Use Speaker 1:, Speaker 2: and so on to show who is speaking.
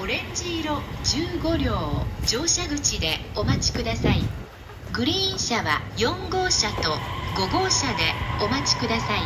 Speaker 1: オレンジ色15両乗車口でお待ちください。グリーン車は4号車と5号車でお待ちください。